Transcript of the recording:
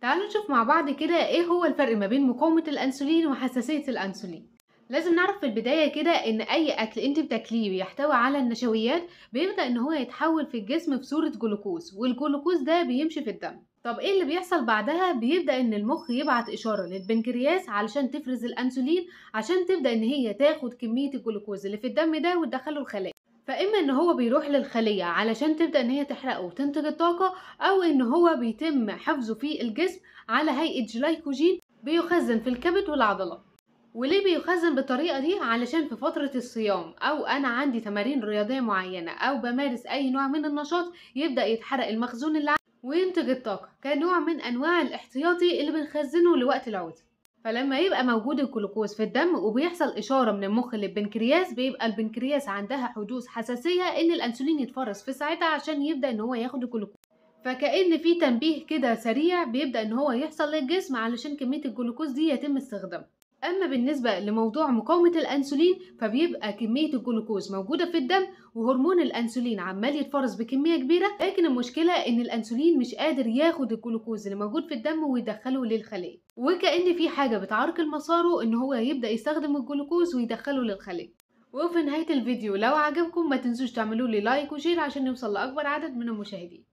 تعالوا نشوف مع بعض كده إيه هو الفرق ما بين مقاومة الأنسولين وحساسية الأنسولين. لازم نعرف في البداية كده إن أي أكل أنت بتاكليه بيحتوي على النشويات بيبدأ إن هو يتحول في الجسم في صورة جلوكوز والجلوكوز ده بيمشي في الدم. طب إيه اللي بيحصل بعدها؟ بيبدأ إن المخ يبعت إشارة للبنكرياس علشان تفرز الأنسولين عشان تبدأ إن هي تاخد كمية الجلوكوز اللي في الدم ده وتدخله الخلايا. فإما إن هو بيروح للخلية علشان تبدأ إن هي تحرقه وتنتج الطاقة أو إن هو بيتم حفظه في الجسم على هيئة جلايكوجين بيخزن في الكبد والعضلات وليه بيخزن بالطريقة دي؟ علشان في فترة الصيام أو أنا عندي تمارين رياضية معينة أو بمارس أي نوع من النشاط يبدأ يتحرق المخزون اللي وينتج الطاقة كنوع من أنواع الاحتياطي اللي بنخزنه لوقت العوزه فلما يبقى موجود الجلوكوز في الدم وبيحصل إشارة من المخ للبنكرياس بيبقى البنكرياس عندها حدوث حساسية إن الأنسولين يتفرز في ساعتها عشان يبدأ إن هو ياخد الجلوكوز. فكأن في تنبيه كده سريع بيبدأ إن هو يحصل للجسم علشان كمية الجلوكوز دي يتم استخدامها. أما بالنسبة لموضوع مقاومة الأنسولين فبيبقى كمية الجلوكوز موجودة في الدم وهرمون الأنسولين عمال يتفرز بكمية كبيرة لكن المشكلة إن الأنسولين مش قادر ياخد الجلوكوز اللي موجود في الدم ويدخله للخلية وكأن في حاجة بتعرقل مساره إن هو يبدأ يستخدم الجلوكوز ويدخله للخلية وفي نهاية الفيديو لو عجبكم ما تنسوش تعملوا لي like و share عشان نوصل لأكبر عدد من المشاهدين.